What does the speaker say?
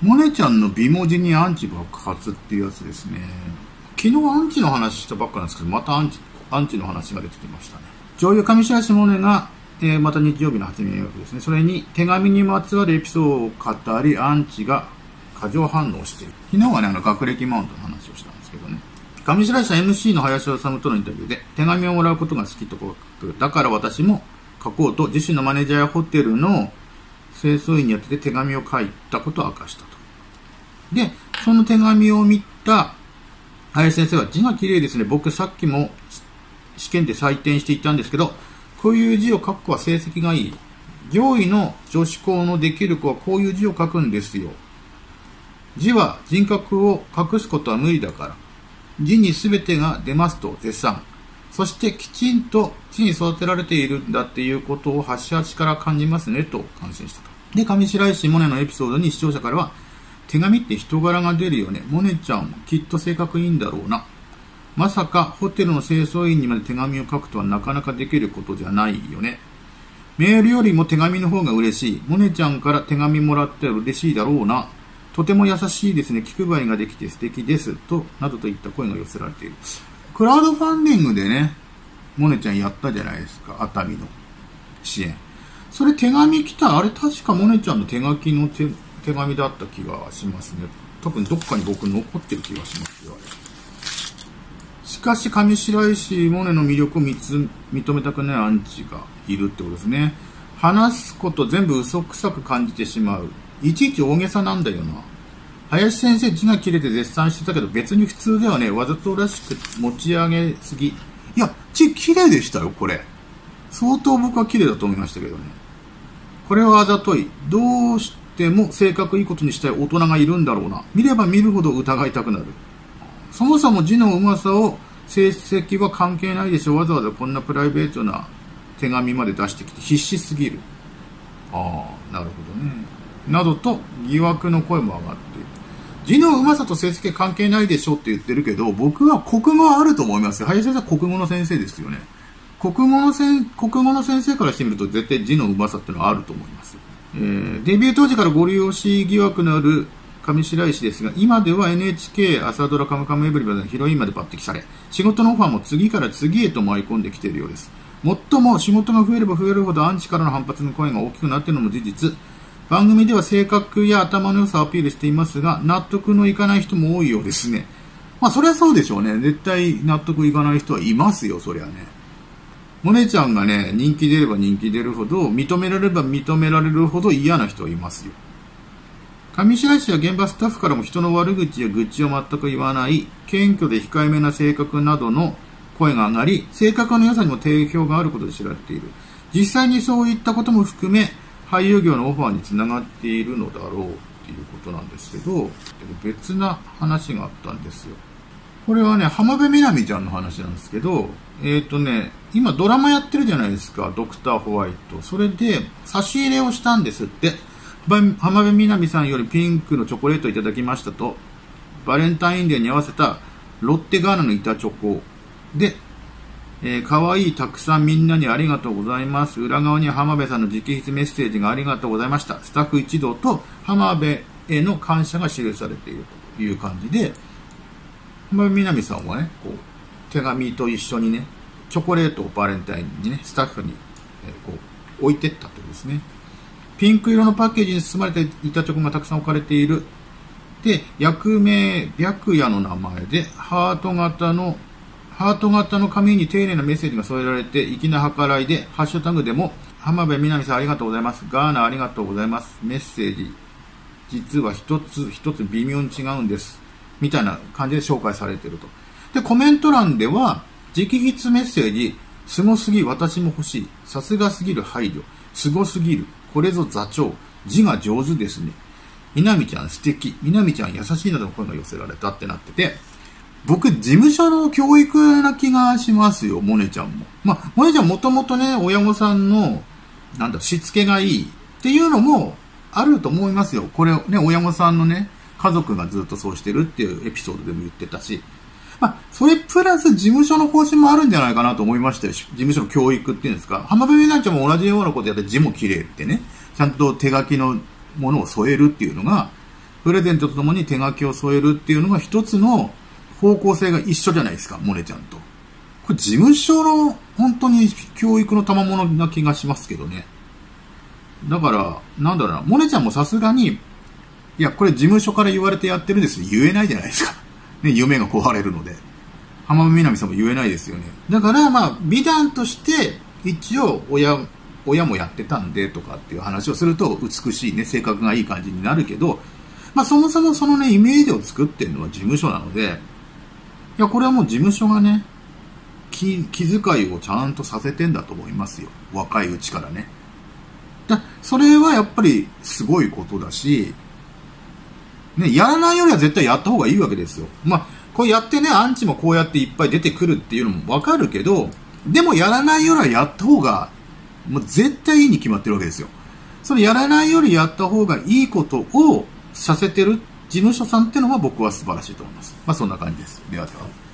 モネちゃんの美文字にアンチ爆発っていうやつですね。昨日アンチの話したばっかなんですけど、またアンチ、アンチの話が出てきましたね。女優上白石萌音が、えー、また日曜日の8年予約ですね。それに手紙にまつわるエピソードを語り、アンチが過剰反応している。昨日はね、あの、学歴マウントの話をしたんですけどね。上白石 MC の林修とのインタビューで、手紙をもらうことが好きと書く。だから私も書こうと、自身のマネージャーやホテルの清掃員によって手紙を書いたことを明かしたと。で、その手紙を見た林先生は字が綺麗ですね。僕さっきも試験で採点していったんですけど、こういう字を書く子は成績がいい。上位の女子校のできる子はこういう字を書くんですよ。字は人格を隠すことは無理だから。字に全てが出ますと絶賛。そしてきちんと地に育てられているんだっていうことを端々から感じますねと感心したと。で、上白石萌音のエピソードに視聴者からは、手紙って人柄が出るよね。萌音ちゃんもきっと性格いいんだろうな。まさかホテルの清掃員にまで手紙を書くとはなかなかできることじゃないよね。メールよりも手紙の方が嬉しい。萌音ちゃんから手紙もらったら嬉しいだろうな。とても優しいですね。気配りができて素敵です。と、などといった声が寄せられている。クラウドファンディングでね、モネちゃんやったじゃないですか。熱海の支援。それ手紙来たあれ確かモネちゃんの手書きの手手紙だった気がしますね。多分どっかに僕残ってる気がしますよ、あれ。しかし、上白石萌音の魅力を認めたくないアンチがいるってことですね。話すこと全部嘘くさく感じてしまう。いちいち大げさなんだよな。林先生字が切れて絶賛してたけど別に普通ではね、わざとらしく持ち上げすぎ。いや、字綺麗でしたよ、これ。相当僕は綺麗だと思いましたけどね。これはあざとい。どうしても性格いいことにしたい大人がいるんだろうな。見れば見るほど疑いたくなる。そもそも字のうまさを成績は関係ないでしょ。わざわざこんなプライベートな手紙まで出してきて必死すぎる。ああ、なるほどね。などと疑惑の声も上がっている。字のうまさと成績関係ないでしょって言ってるけど、僕は国語はあると思います。林先生は国語の先生ですよね。国語の先国語の先生からしてみると絶対字のうまさってのはあると思います。えー、デビュー当時からご利用し疑惑のある上白石ですが、今では NHK 朝ドラカムカムエブリバデのヒロインまで抜擢され、仕事のオファーも次から次へと舞い込んできているようです。もっとも仕事が増えれば増えるほどアンチからの反発の声が大きくなっているのも事実。番組では性格や頭の良さをアピールしていますが、納得のいかない人も多いようですね。まあ、そりゃそうでしょうね。絶対納得いかない人はいますよ、そりゃね。モネちゃんがね、人気出れば人気出るほど、認められれば認められるほど嫌な人はいますよ。上白石は現場スタッフからも人の悪口や愚痴を全く言わない、謙虚で控えめな性格などの声が上がり、性格の良さにも定評があることで知られている。実際にそういったことも含め、俳優業のオファーにつながっているのだろうっていうことなんですけど、別な話があったんですよ。これはね、浜辺美波ちゃんの話なんですけど、えっ、ー、とね、今ドラマやってるじゃないですか、ドクターホワイト。それで、差し入れをしたんですって。浜辺美波さんよりピンクのチョコレートいただきましたと、バレンタインデーに合わせたロッテガーナの板チョコで、えー、かわいいたくさんみんなにありがとうございます。裏側に浜辺さんの直筆メッセージがありがとうございました。スタッフ一同と浜辺への感謝が記されているという感じで、浜辺美波さんはね、こう、手紙と一緒にね、チョコレートをバレンタインにね、スタッフに、えー、こう、置いてったとですね。ピンク色のパッケージに包まれていたチョコがたくさん置かれている。で、役名、白夜の名前で、ハート型のハート型の紙に丁寧なメッセージが添えられて、粋な計らいで、ハッシュタグでも、浜辺美波さんありがとうございます。ガーナありがとうございます。メッセージ、実は一つ一つ微妙に違うんです。みたいな感じで紹介されてると。で、コメント欄では、直筆メッセージ、すすぎ、私も欲しい。さすがすぎる配慮。すごすぎる。これぞ座長。字が上手ですね。みなみちゃん素敵。みなみちゃん優しいなどの声が寄せられたってなってて、僕、事務所の教育な気がしますよ、モネちゃんも。まあ、モネちゃんもともとね、親御さんの、なんだ、しつけがいいっていうのもあると思いますよ。これね、親御さんのね、家族がずっとそうしてるっていうエピソードでも言ってたし、まあ、それプラス事務所の方針もあるんじゃないかなと思いましたよ。事務所の教育っていうんですか。浜辺美奈ちゃんも同じようなことやって字も綺麗ってね、ちゃんと手書きのものを添えるっていうのが、プレゼントとともに手書きを添えるっていうのが一つの方向性が一緒じゃないですか、モネちゃんと。これ事務所の本当に教育の賜物な気がしますけどね。だから、なんだろうな、モネちゃんもさすがに、いや、これ事務所から言われてやってるんです言えないじゃないですか。ね、夢が壊れるので。浜辺美波さんも言えないですよね。だからまあ、美談として、一応親、親もやってたんでとかっていう話をすると美しいね、性格がいい感じになるけど、まあそもそもそのね、イメージを作ってるのは事務所なので、いや、これはもう事務所がね、気気遣いをちゃんとさせてんだと思いますよ。若いうちからね。だそれはやっぱりすごいことだし、ね、やらないよりは絶対やった方がいいわけですよ。まあ、こうやってね、アンチもこうやっていっぱい出てくるっていうのもわかるけど、でもやらないよりはやった方が、もう絶対いいに決まってるわけですよ。それやらないよりやった方がいいことをさせてる事務所さんっていうのは僕は素晴らしいと思います。まあそんな感じです。ではでは。